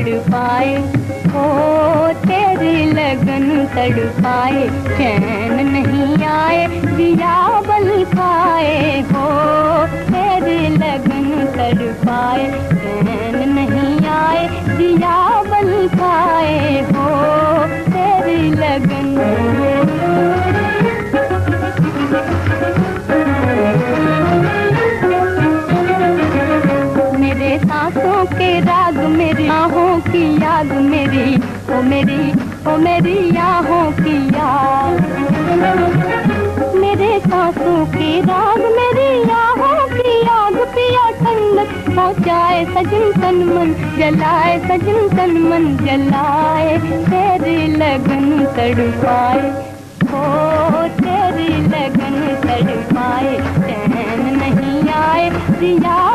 تڑ پائے او تیری لگن تڑ پائے چین نہیں آئے دیا بل پائے ہو تیری لگن تڑ پائے کی میری، او میری او میری آہوں کی یاد۔ میرے سانسوں کے راگ، میری آہوں کی یاد۔ پیا ٹھنڈک پہنچائے سجن تن من، جلائے سجن تن من، جلائے تیری لگن تڑپائے۔ ہو تیری لگن تڑپائے، چین نہیں آئے دیا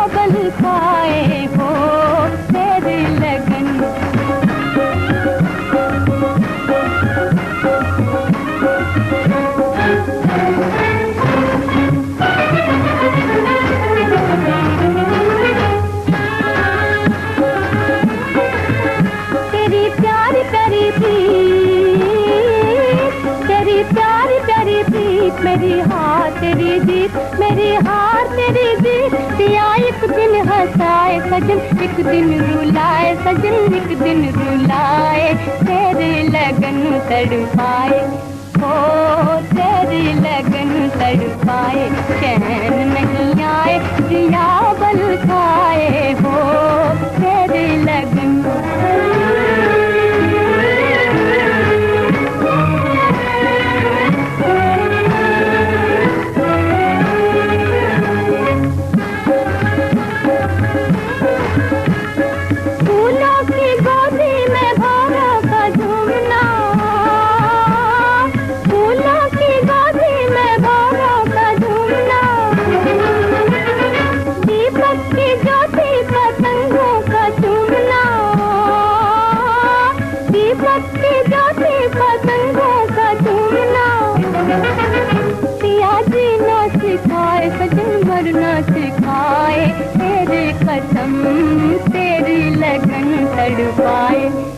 میری ہار تیری جیت میری ہار تیری جیت پیا ایک دن ہنسائے سجن، ایک دن رولائے سجن، ایک دن رولائے تیرے لگن تڑپائے، ہو تیری لگن تڑپائے۔ چین نہیں آئے، دیا بل کھائے ہو سکھائے سجن مرنا سکھائے۔ تیرے قسم تیری لگن تڑپائے تیری لگن تڑپائے۔